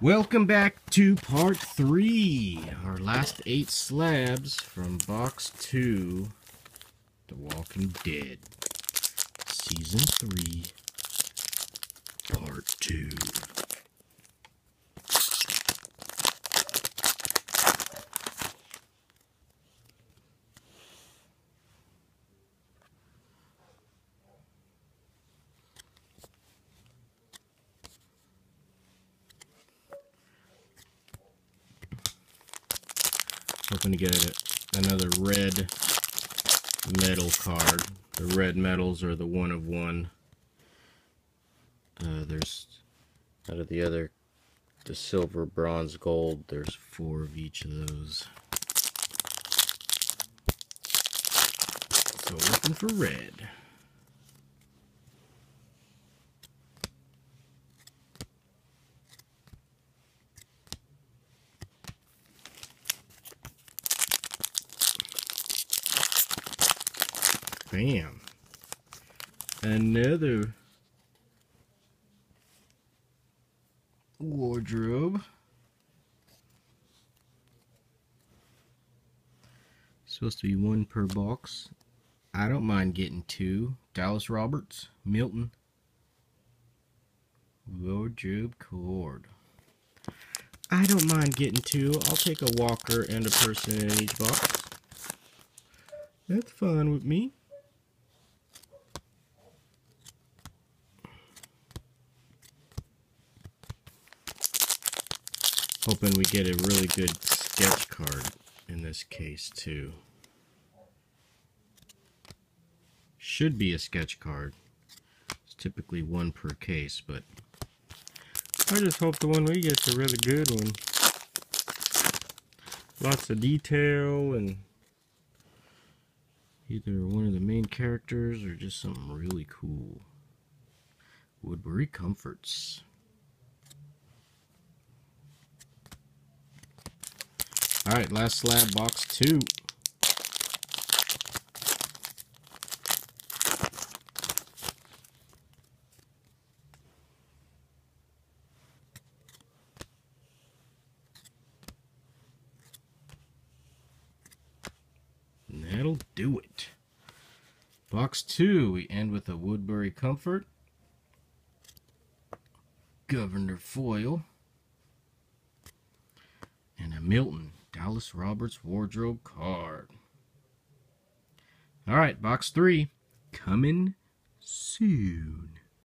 Welcome back to part three. Our last eight slabs from box two, The Walking Dead. Season three, part two. Hoping to get another red metal card. The red metals are the one of one. Uh, there's out of the other, the silver, bronze, gold. There's four of each of those. So looking for red. Bam. Another wardrobe. Supposed to be one per box. I don't mind getting two. Dallas Roberts, Milton. Wardrobe cord. I don't mind getting two. I'll take a walker and a person in each box. That's fine with me. Hoping we get a really good sketch card in this case too. Should be a sketch card. It's typically one per case, but I just hope the one we get's a really good one. Lots of detail and either one of the main characters or just something really cool. Woodbury Comforts. Alright, last slab, box two. That'll do it. Box two, we end with a Woodbury Comfort. Governor Foil. And a Milton Dallas Roberts wardrobe card. All right, box three coming soon.